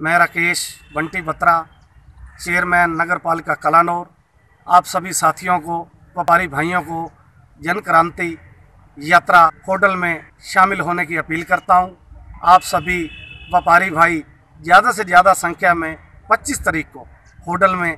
मैं राकेश, बंटी बत्रा, चेयरमैन नगर पालिका कलानौर, आप सभी साथियों को, व्यापारी भाइयों को जन क्रांति यात्रा होटल में शामिल होने की अपील करता हूँ। आप सभी व्यापारी भाई ज़्यादा से ज़्यादा संख्या में 25 तारीख को होटल में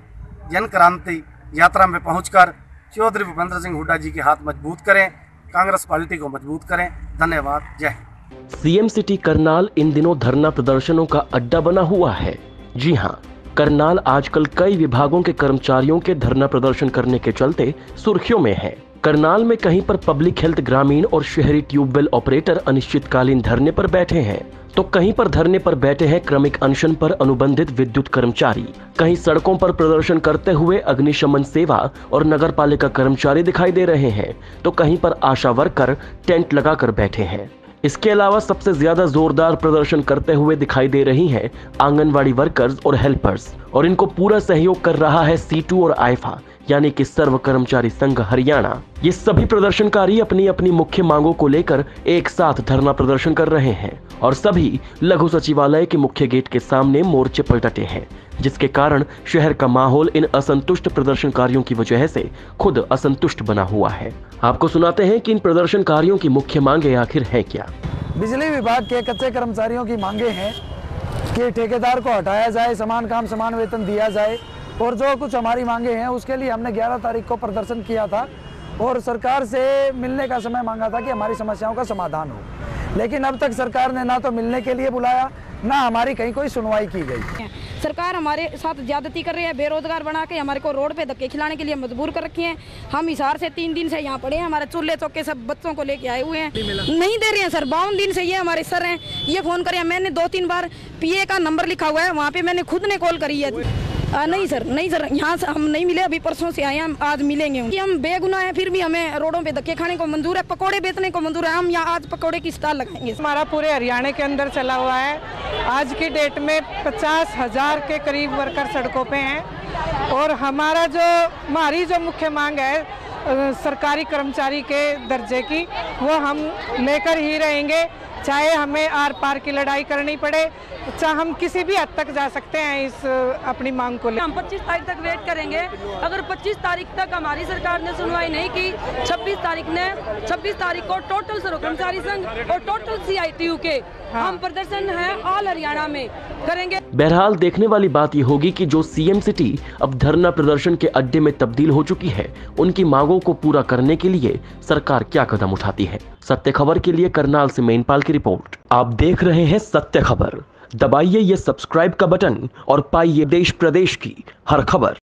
जन क्रांति यात्रा में पहुंचकर चौधरी भूपेंद्र सिंह हुड्डा जी के हाथ मज़बूत करें, कांग्रेस पार्टी को मज़बूत करें। धन्यवाद। जय हिंद। सीएम सिटी करनाल इन दिनों धरना प्रदर्शनों का अड्डा बना हुआ है। जी हाँ करनाल आजकल कई विभागों के कर्मचारियों के धरना प्रदर्शन करने के चलते सुर्खियों में है। करनाल में कहीं पर पब्लिक हेल्थ ग्रामीण और शहरी ट्यूबवेल ऑपरेटर अनिश्चितकालीन धरने पर बैठे हैं। तो कहीं पर धरने पर बैठे हैं क्रमिक अनशन पर अनुबंधित विद्युत कर्मचारी। कहीं सड़कों पर प्रदर्शन करते हुए अग्निशमन सेवा और नगर पालिका कर्मचारी दिखाई दे रहे हैं। तो कहीं पर आशा वर्कर टेंट लगाकर बैठे हैं। इसके अलावा सबसे ज़्यादा जोरदार प्रदर्शन करते हुए दिखाई दे रही हैं आंगनवाड़ी वर्कर्स और हेल्पर्स और इनको पूरा सहयोग कर रहा है सीटू और आइफा यानी कि सर्व कर्मचारी संघ हरियाणा। ये सभी प्रदर्शनकारी अपनी अपनी मुख्य मांगों को लेकर एक साथ धरना प्रदर्शन कर रहे हैं और सभी लघु सचिवालय के मुख्य गेट के सामने मोर्चे पर डटे हैं, जिसके कारण शहर का माहौल इन असंतुष्ट प्रदर्शनकारियों की वजह से खुद असंतुष्ट बना हुआ है। आपको सुनाते हैं कि इन प्रदर्शनकारियों की मुख्य मांगे आखिर है क्या? बिजली विभाग के कच्चे कर्मचारियों की मांगे हैं कि ठेकेदार को हटाया जाए, समान काम, समान वेतन दिया जाए। और जो कुछ हमारी मांगे हैं, उसके लिए हमने 11 तारीख को प्रदर्शन किया था और सरकार से मिलने का समय मांगा था कि हमारी समस्याओं का समाधान हो। लेकिन अब तक सरकार ने ना तो मिलने के लिए बुलाया, ना हमारी कहीं कोई सुनवाई की गई। सरकार हमारे साथ ज्यादती कर रही है, बेरोजगार बना के हमारे को रोड पे धक्के खिलाने के लिए मजबूर कर रखे हैं। हम हिसार से तीन दिन से यहाँ पड़े हैं, हमारे चूल्हे चौके सब बच्चों को लेके आए हुए हैं। नहीं दे रहे हैं सर, बावन दिन से ये हमारे सर हैं। ये फ़ोन करे मैंने दो तीन बार पीए का नंबर लिखा हुआ है, वहाँ पे मैंने खुद ने कॉल करी है। आ, नहीं सर नहीं सर यहाँ से हम नहीं मिले अभी परसों से आए हम आज मिलेंगे कि हम बेगुनाह हैं फिर भी हमें रोडों पे धक्के खाने को मंजूर है पकोड़े बेचने को मंजूर है हम यहाँ आज पकोड़े की स्टाल लगाएँगे। हमारा पूरे हरियाणा के अंदर चला हुआ है। आज की डेट में पचास हज़ार के करीब वर्कर सड़कों पे हैं। और हमारा जो हमारी जो मुख्य मांग है सरकारी कर्मचारी के दर्जे की वो हम लेकर ही रहेंगे। चाहे हमें आर पार की लड़ाई करनी पड़े, चाहे हम किसी भी हद तक जा सकते हैं इस अपनी मांग को लेकर। हम 25 तारीख तक वेट करेंगे। अगर 25 तारीख तक हमारी सरकार ने सुनवाई नहीं की 26 तारीख ने 26 तारीख को टोटल सरो कर्मचारी संघ और टोटल सीआईटीयू के हम प्रदर्शन है ऑल हरियाणा में। करेंगे बहरहाल देखने वाली बात ये होगी कि जो सीएम सिटी अब धरना प्रदर्शन के अड्डे में तब्दील हो चुकी है उनकी मांगों को पूरा करने के लिए सरकार क्या कदम उठाती है? सत्य खबर के लिए करनाल से मेनपाल की रिपोर्ट। आप देख रहे हैं सत्य खबर। दबाइए ये सब्सक्राइब का बटन और पाइए देश प्रदेश की हर खबर।